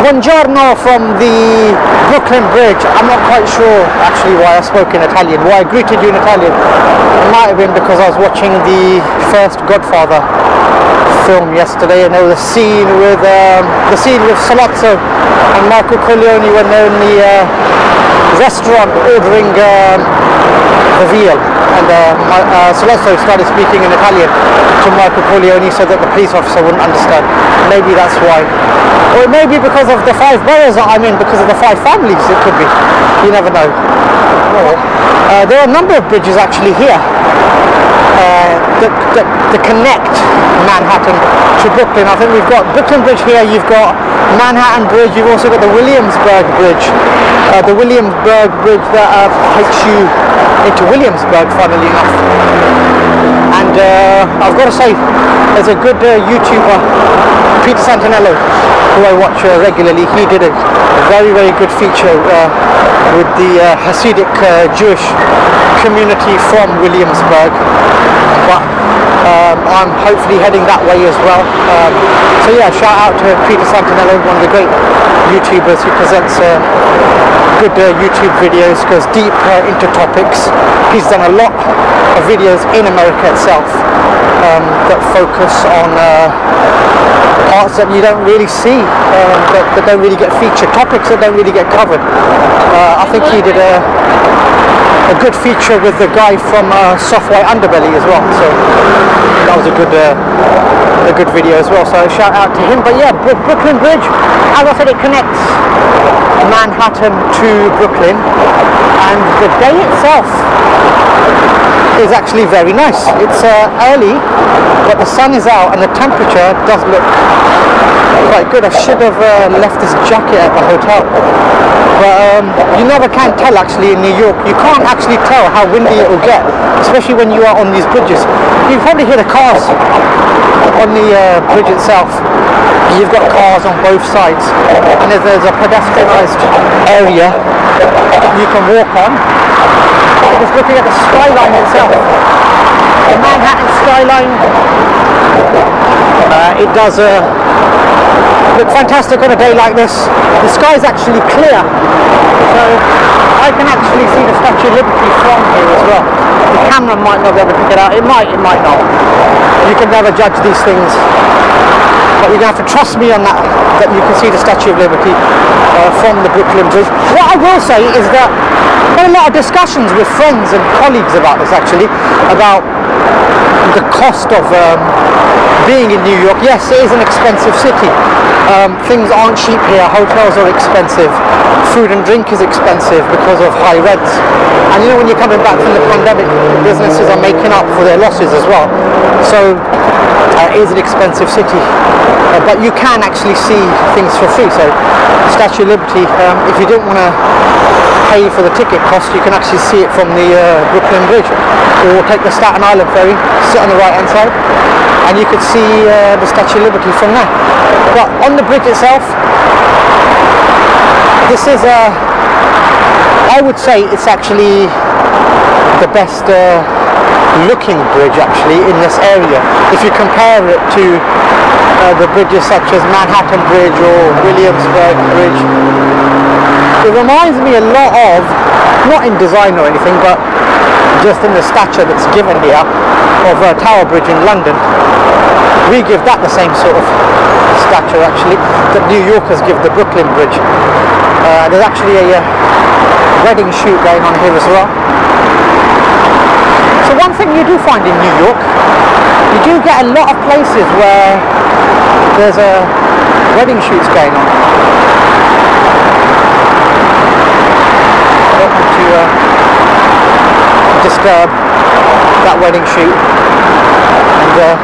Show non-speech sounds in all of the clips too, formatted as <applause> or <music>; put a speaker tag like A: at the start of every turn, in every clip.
A: Buongiorno from the Brooklyn Bridge. I'm not quite sure actually why I spoke in Italian, why I greeted you in Italian. It might have been because I was watching the first Godfather film yesterday and there was a scene with um, the scene with Sollozzo and Michael Corleone when they're in the uh, restaurant ordering um, the veal and uh, uh, Sollozzo started speaking in Italian to Michael Corleone so that the police officer wouldn't understand. Maybe that's why. Or it may be because of the five boroughs that I'm in, because of the five families, it could be. You never know. Uh, there are a number of bridges actually here uh, that, that, that connect Manhattan to Brooklyn. I think we've got Brooklyn Bridge here, you've got Manhattan Bridge, you've also got the Williamsburg Bridge. Uh, the Williamsburg Bridge that uh, takes you into Williamsburg, funnily enough. And uh, I've got to say, there's a good uh, YouTuber, Peter Santenello, who I watch uh, regularly. He did a very, very good feature uh, with the uh, Hasidic uh, Jewish community from Williamsburg. But um, I'm hopefully heading that way as well. Um, so yeah, shout out to Peter Santenello, one of the great YouTubers who presents uh, good uh, YouTube videos, goes deep uh, into topics. He's done a lot of videos in America itself um, that focus on uh, parts that you don't really see, um, that, that don't really get featured, topics that don't really get covered. Uh, I think he did a, a good feature with the guy from uh, White Underbelly as well. So that was a good uh, a good video as well. So shout out to him. But yeah, Bro- Brooklyn Bridge, as I said, it connects Manhattan to Brooklyn, and the day itself is actually very nice. It's uh, early, but the sun is out and the temperature does look quite good. I should have uh, left this jacket at the hotel. But um, you never can tell actually in New York. You can't actually tell how windy it will get, especially when you are on these bridges. You probably hear the cars on the uh, bridge itself. You've got cars on both sides, and there's, a pedestrianised area you can walk on. Just looking at the skyline itself, the Manhattan skyline, uh, it does uh, look fantastic on a day like this. The sky is actually clear, so I can actually see the Statue of Liberty from here as well. The camera might not be able to pick it out. It might, it might not. You can never judge these things but you're going to have to trust me on that, that you can see the Statue of Liberty uh, from the Brooklyn Bridge. What I will say is that I've had a lot of discussions with friends and colleagues about this actually, about the cost of um, being in New York. Yes, it is an expensive city. Um, things aren't cheap here. Hotels are expensive. Food and drink is expensive because of high rents. And you know when you're coming back from the pandemic, businesses are making up for their losses as well. So uh, it is an expensive city, uh, but you can actually see things for free. So Statue of Liberty, um, if you didn't want to pay for the ticket cost, you can actually see it from the uh, Brooklyn Bridge, or take the Staten Island ferry, sit on the right hand side, and you could see uh, the Statue of Liberty from there. But on the bridge itself, this is a, I would say it's actually the best uh, looking bridge actually in this area. If you compare it to uh, the bridges such as Manhattan Bridge or Williamsburg Bridge, it reminds me a lot of, not in design or anything, but just in the stature that's given here of uh, Tower Bridge in London. We give that the same sort of stature actually that New Yorkers give the Brooklyn Bridge. Uh, there's actually a uh, wedding shoot going on here as well. So one thing you do find in New York, you do get a lot of places where there's a wedding shoots going on. I don't want to uh, disturb that wedding shoot, and uh,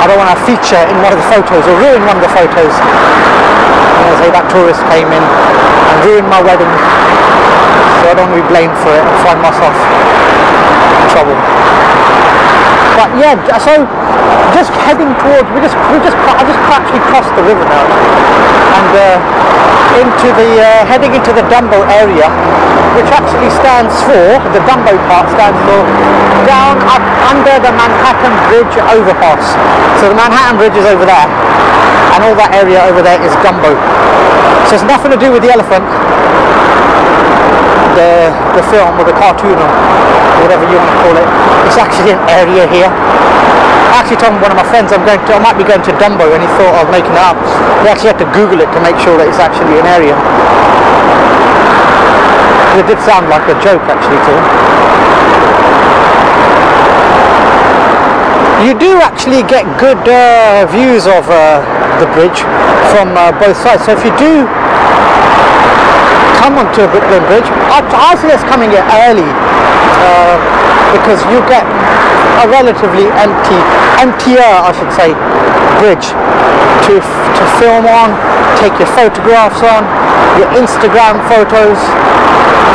A: I don't want to feature in one of the photos or ruin one of the photos. You know, say that tourist came in and ruined my wedding, so I don't want to be blamed for it and find myself in trouble. But yeah, so just heading towards, we just, we just, I just actually crossed the river now, and uh, into the, uh, heading into the Dumbo area, which actually stands for, the Dumbo part stands for down up under the Manhattan Bridge overpass. So the Manhattan Bridge is over there, and all that area over there is Dumbo. So it's nothing to do with the elephant, the the film or the cartoon or whatever you want to call it. It's actually an area here. I actually told one of my friends I'm going to I might be going to Dumbo and he thought was making it up. He actually had to Google it to make sure that it's actually an area. It did sound like a joke actually to him. You do actually get good uh, views of uh, the bridge from uh, both sides. So if you do come onto Brooklyn Bridge. I, suggest coming here early uh, because you get a relatively empty, emptier, I should say, bridge to to film on, take your photographs on, your Instagram photos.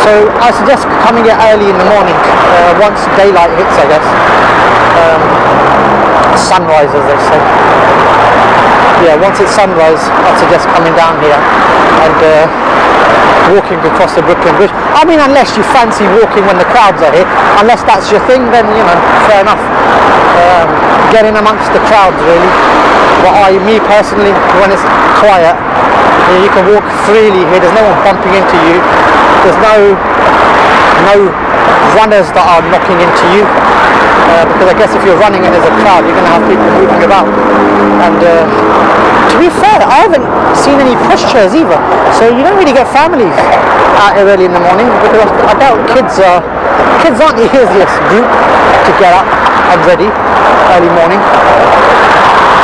A: So I suggest coming here early in the morning uh, once daylight hits, I guess. Um, sunrise, as they say yeah, once it's sunrise, I'd suggest coming down here and uh, walking across the Brooklyn Bridge. I mean, unless you fancy walking when the crowds are here, unless that's your thing, then you know, fair enough. Um, get in amongst the crowds, really. But I, me personally, when it's quiet, you, know, you can walk freely here. There's no one bumping into you. There's no no runners that are knocking into you. Uh, because I guess if you're running and there's a crowd, you're going to have people moving about. And uh, to be fair, I haven't seen any pushchairs either. So you don't really get families out early in the morning because I doubt kids are kids aren't the <laughs> easiest group to get up and ready early morning.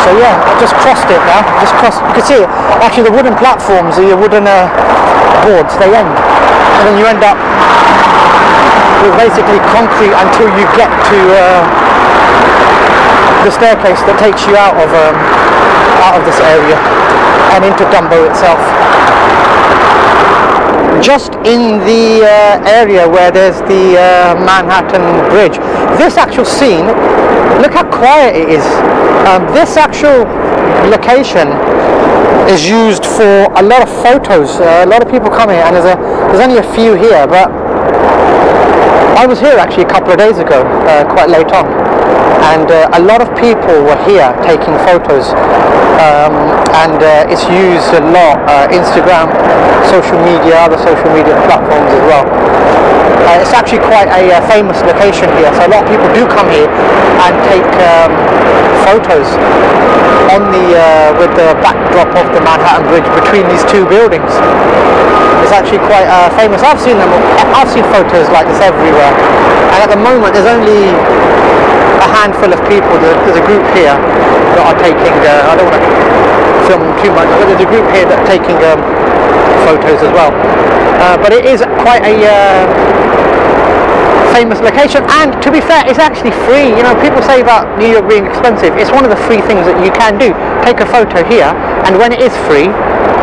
A: So yeah, I just crossed it now. Just crossed. You can see it. Actually, the wooden platforms, the wooden uh, boards, they end, and then you end up with basically concrete until you get to uh, the staircase that takes you out of um, out of this area and into Dumbo itself. Just in the uh, area where there's the uh, Manhattan Bridge, this actual scene, look how quiet it is. Um, this actual location is used for a lot of photos. Uh, a lot of people come here, and there's a there's only a few here, but I was here actually a couple of days ago, uh, quite late on, and uh, a lot of people were here taking photos, um, and uh, it's used a lot, uh, Instagram, social media, other social media platforms as well. Uh, it's actually quite a uh, famous location here, so a lot of people do come here and take um, photos on the uh, with the backdrop of the Manhattan Bridge between these two buildings. It's actually quite famous. I've seen them. I've seen photos like this everywhere, and at the moment there's only a handful of people. There's, a group here that are taking. Uh, I don't want to film too much, but there's a group here that are taking um, photos as well. Uh, but it is quite a uh, famous location and to be fair it's actually free you know people say about New York being expensive it's one of the free things that you can do take a photo here and when it is free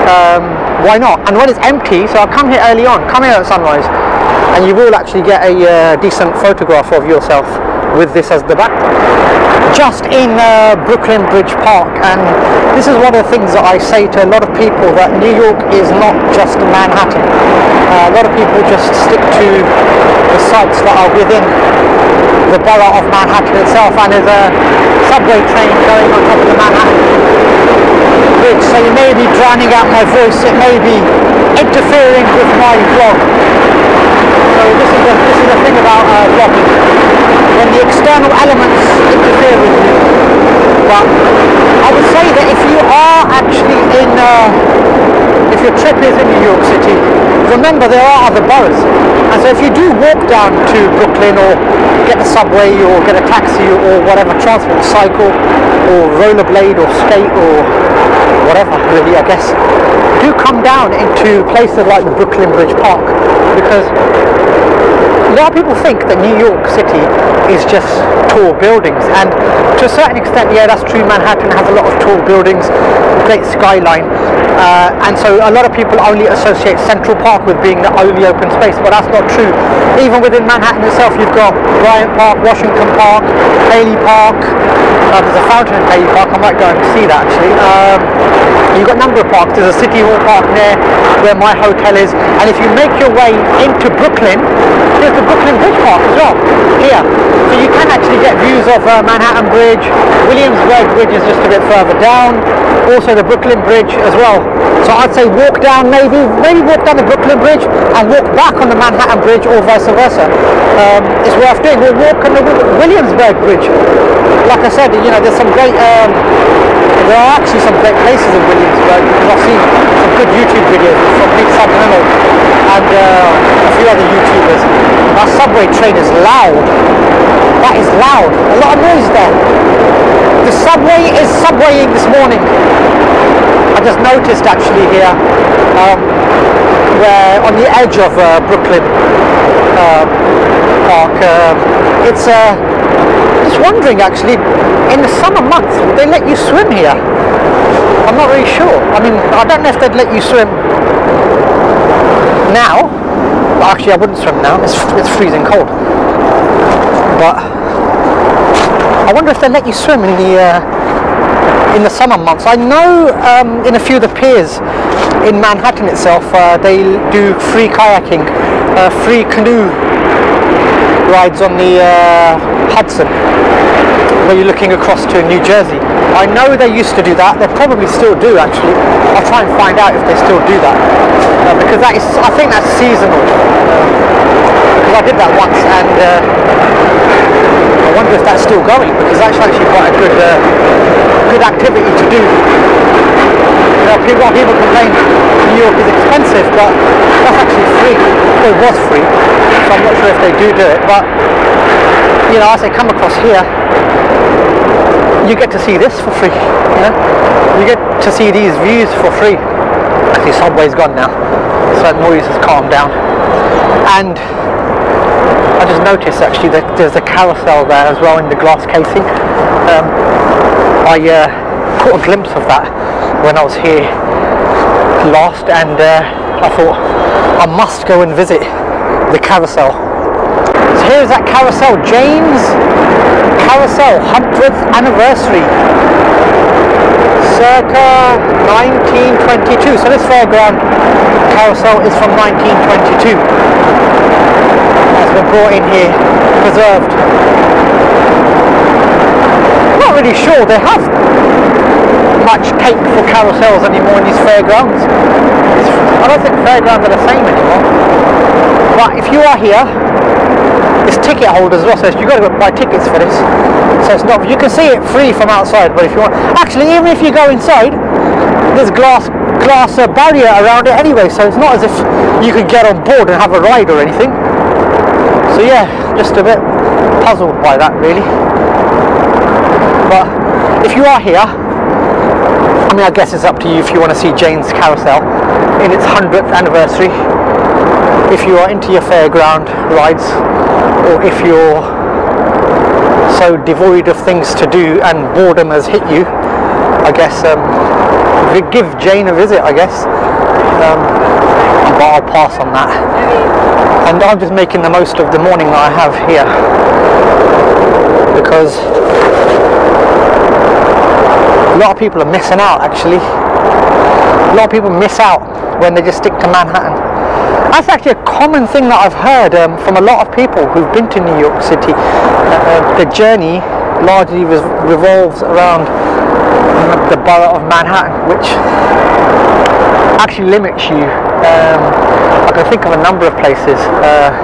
A: um, why not and when it's empty so I'll come here early on come here at sunrise and you will actually get a uh, decent photograph of yourself with this as the backdrop. Just in uh, Brooklyn Bridge Park and this is one of the things that I say to a lot of people that New York is not just Manhattan. Uh, a lot of people just stick to the sites that are within the borough of Manhattan itself and there's a subway train going on top of the Manhattan Bridge so you may be drowning out my voice it may be interfering with my vlog the, thing about uh, vlogging when the external elements interfere with you but I would say that if you are actually in uh, if your trip is in New York City, remember there are other boroughs. And so if you do walk down to Brooklyn or get the subway or get a taxi or whatever transport, cycle or rollerblade or skate or whatever really I guess, do come down into places like the Brooklyn Bridge Park because a lot of people think that New York City is just tall buildings, and to a certain extent, yeah, that's true. Manhattan has a lot of tall buildings, great skyline, Uh, and so a lot of people only associate Central Park with being the only open space, but that's not true. Even within Manhattan itself, you've got Bryant Park, Washington Park, Haley Park. Uh, there's a fountain in Haley Park. I might go and see that actually. Um, you've got a number of parks. There's a City Hall Park near where my hotel is, and if you make your way into Brooklyn, there's the Brooklyn Bridge Park as well here. So you can actually get views of uh, Manhattan Bridge. Williamsburg Bridge is just a bit further down. Also the Brooklyn Bridge as well. So I'd say walk down maybe, maybe walk down the Brooklyn Bridge and walk back on the Manhattan Bridge or vice versa. Um, it's worth doing. We'll walk on the Williamsburg Bridge. Like I said, you know, there's some great, um, there are actually some great places in Williamsburg because I've seen some good YouTube videos from Nick Sabanello and uh, a few other YouTubers. That subway train is loud. That is loud. A lot of noise there. The subway is subwaying this morning. I just noticed actually here, um, where on the edge of uh, Brooklyn uh, Park, uh, it's uh, wondering actually, in the summer months, would they let you swim here? I'm not really sure. I mean, I don't know if they'd let you swim now. Well, actually, I wouldn't swim now. It's, it's freezing cold. But I wonder if they let you swim in the uh, in the summer months. I know um, in a few of the piers in Manhattan itself, uh, they do free kayaking, uh, free canoe rides on the uh, Hudson, where you're looking across to New Jersey. I know they used to do that. They probably still do actually. I'll try and find out if they still do that uh, because that is, I think that's seasonal. Because I did that once and uh, I wonder if that's still going because that's actually quite a good, uh, good activity to do. Know, people, people complain New York is expensive, but that's actually free. It was free, so I'm not sure if they do do it. But you know, as I come across here, you get to see this for free. You know, you get to see these views for free. Actually, subway's gone now, so that noise has calmed down. And I just noticed actually that there's a carousel there as well in the glass casing. Um, I uh, caught a glimpse of that when I was here last, and uh, I thought I must go and visit the carousel. So here's that carousel, Jane's Carousel 100th anniversary, circa 1922. So this fairground carousel is from 1922. It's been brought in here, preserved. Not really sure they have much take for carousels anymore in these fairgrounds. It's, I don't think fairgrounds are the same anymore. But if you are here, it's ticket holders as well, so you've got to buy tickets for this. So it's not, you can see it free from outside, but if you want, actually even if you go inside, there's glass glass uh, barrier around it anyway, so it's not as if you can get on board and have a ride or anything. So yeah, just a bit puzzled by that really. But if you are here, I mean I guess it's up to you if you want to see Jane's Carousel in its 100th anniversary. If you are into your fairground rides, or if you're so devoid of things to do and boredom has hit you, I guess um, give Jane a visit, I guess. Um, but I'll pass on that. And I'm just making the most of the morning that I have here because a lot of people are missing out actually. A lot of people miss out when they just stick to Manhattan. That's actually a common thing that I've heard um, from a lot of people who've been to New York City. Uh, the journey largely re- revolves around the borough of Manhattan, which actually limits you. Um, I can think of a number of places uh,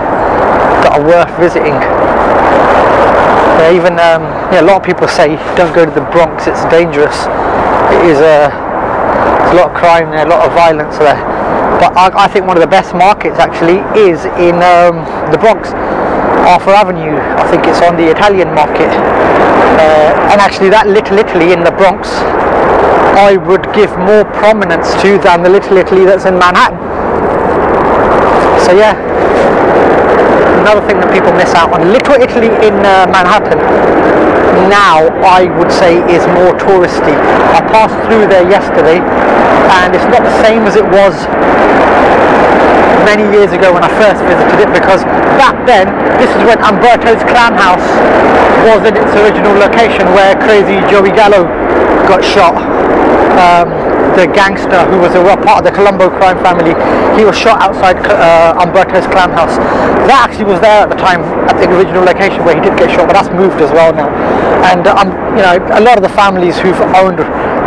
A: that are worth visiting. Uh, even um, yeah, a lot of people say don't go to the Bronx; it's dangerous. It is a, there's a lot of crime there, a lot of violence there. But I, I think one of the best markets actually is in um, the Bronx, Arthur Avenue. I think it's on the Italian market. Uh, and actually, that Little Italy in the Bronx, I would give more prominence to than the Little Italy that's in Manhattan. So yeah, another thing that people miss out on. Little Italy in uh, Manhattan now I would say is more touristy. I passed through there yesterday and it's not the same as it was many years ago when I first visited it because back then this is when Umberto's Clam House was in its original location where crazy Joey Gallo got shot. Um, the gangster who was a part of the Colombo crime family, he was shot outside uh, Umberto's Clam House. That actually was there at the time at the original location where he did get shot, but that's moved as well now. And um, you know, a lot of the families who've owned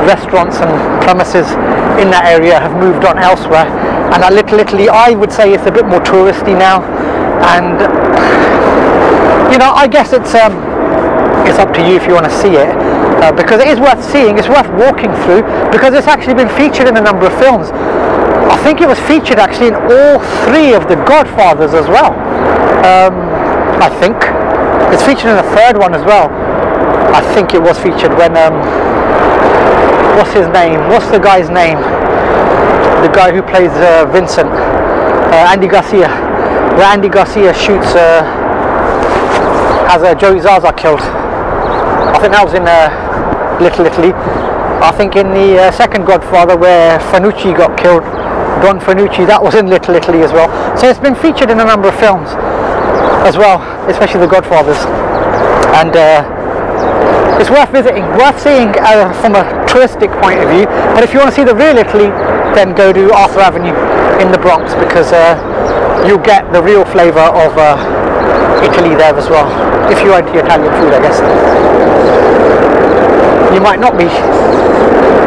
A: restaurants and premises in that area have moved on elsewhere. And a Little Italy, I would say, it's a bit more touristy now. And you know, I guess it's um, it's up to you if you want to see it uh, because it is worth seeing, it's worth walking through because it's actually been featured in a number of films. I think it was featured actually in all three of the Godfathers as well. Um, I think. It's featured in the third one as well. I think it was featured when, um, what's his name? What's the guy's name? The guy who plays uh, Vincent, uh, Andy Garcia. Where Andy Garcia shoots, uh, has uh, Joey Zaza killed. I think that was in uh, Little Italy. I think in the uh, second Godfather where Fanucci got killed, Don Fanucci, that was in Little Italy as well. So it's been featured in a number of films as well, especially the Godfathers. And uh, it's worth visiting, worth seeing uh, from a touristic point of view. But if you want to see the real Italy, then go to Arthur Avenue in the Bronx because uh, you'll get the real flavour of uh, Italy there as well. If you're into Italian food, I guess you might not be.